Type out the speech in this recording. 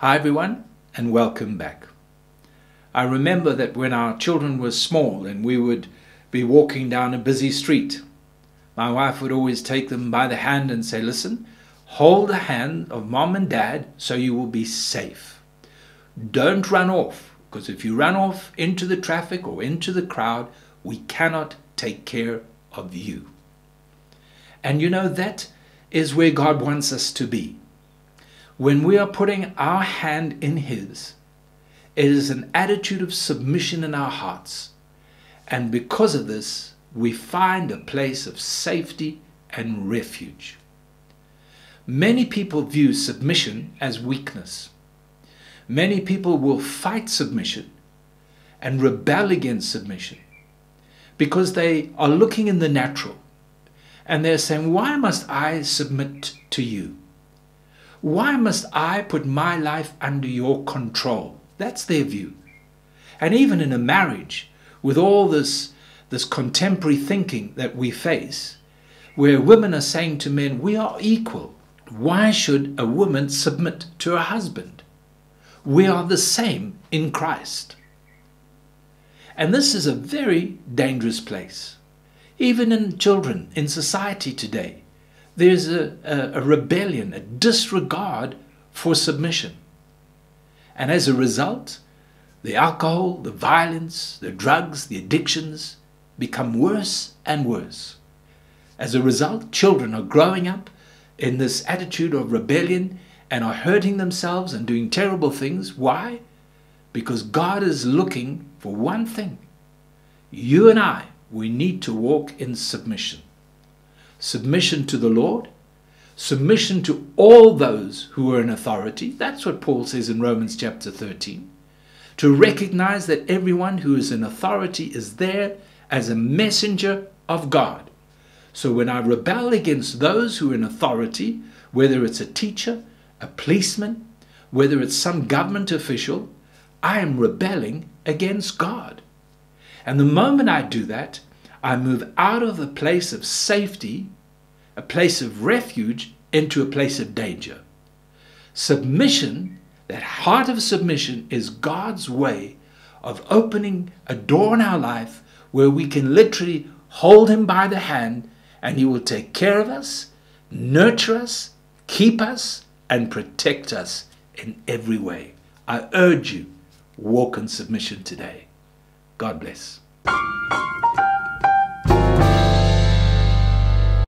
Hi, everyone, and welcome back. I remember that when our children were small and we would be walking down a busy street, my wife would always take them by the hand and say, Listen, hold the hand of mom and dad so you will be safe. Don't run off, because if you run off into the traffic or into the crowd, we cannot take care of you. And you know, that is where God wants us to be. When we are putting our hand in His, it is an attitude of submission in our hearts. And because of this, we find a place of safety and refuge. Many people view submission as weakness. Many people will fight submission and rebel against submission because they are looking in the natural and they're saying, Why must I submit to you? Why must I put my life under your control? That's their view. And even in a marriage, with all this, this contemporary thinking that we face, where women are saying to men, We are equal. Why should a woman submit to a husband? We are the same in Christ. And this is a very dangerous place. Even in children, in society today, there's a, a, a rebellion, a disregard for submission. And as a result, the alcohol, the violence, the drugs, the addictions become worse and worse. As a result, children are growing up in this attitude of rebellion and are hurting themselves and doing terrible things. Why? Because God is looking for one thing. You and I, we need to walk in submission submission to the Lord, submission to all those who are in authority. That's what Paul says in Romans chapter 13. To recognize that everyone who is in authority is there as a messenger of God. So when I rebel against those who are in authority, whether it's a teacher, a policeman, whether it's some government official, I am rebelling against God. And the moment I do that, I move out of the place of safety, a place of refuge, into a place of danger. Submission, that heart of submission, is God's way of opening a door in our life where we can literally hold Him by the hand and He will take care of us, nurture us, keep us, and protect us in every way. I urge you, walk in submission today. God bless.